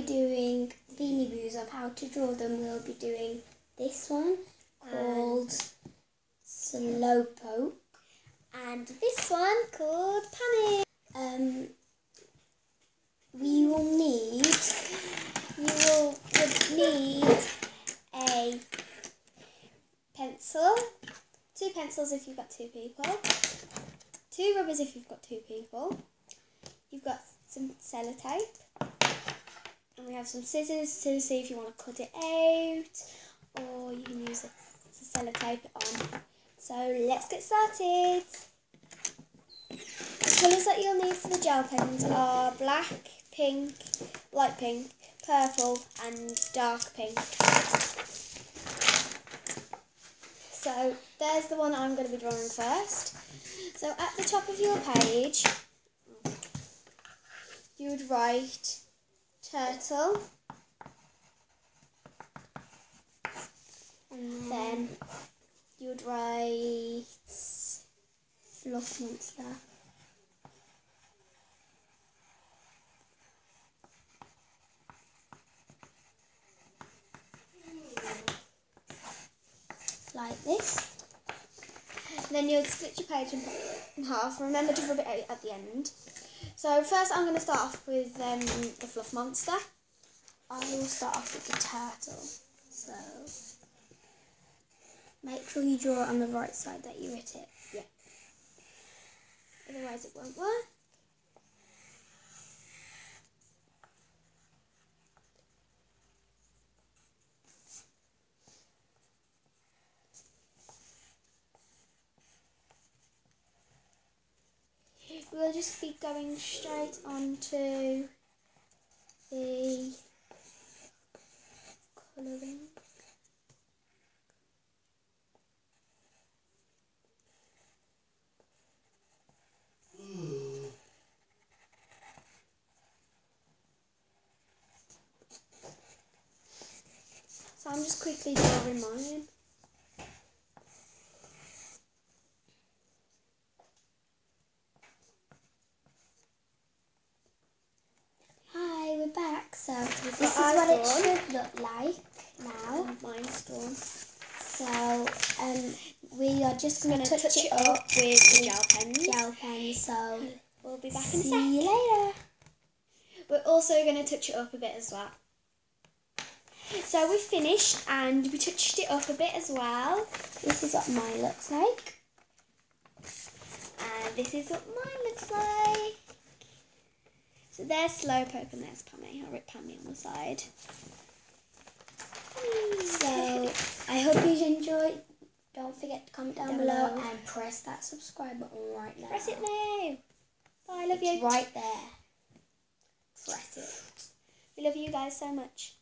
be doing Beanie Boos of how to draw them. We'll be doing this one called Slowpoke And this one called Panic. um, we will need You will need a pencil, two pencils if you've got two people, two rubbers if you've got two people. You've got some sellotape, and we have some scissors to see if you want to cut it out, or you can use it to sellotape it on. So let's get started. The colours that you'll need for the gel pens are black, pink, light pink, purple and dark pink. So there's the one I'm going to be drawing first. So at the top of your page, you would write turtle, and then then you would write Fluff Monster. Like this. Then you'll split your page in, half. Remember to rub it out at the end. So first I'm going to start off with um, the fluff monster. I will start off with the turtle. So make sure you draw it on the right side that you writ it. Yeah. Otherwise it won't work. We'll just be going straight on to the colouring. So I'm just quickly drawing mine. Hi, we're back. So this is what it should look like now. Drawn. So um, we are just going to touch, it up with the gel pens. gel pen. So we'll be back in a sec. See you later. We're also going to touch it up a bit as well. So we finished and we touched it up a bit as well. This is what mine looks like. And this is what mine looks like. So there's Slowpoke and there's Pammy. I wrote Pammy on the side. So I hope you enjoyed. Don't forget to comment down, Down below, below. and press that subscribe button right now. Press it now. Bye, I love It's you. right there. Press it. We love you guys so much.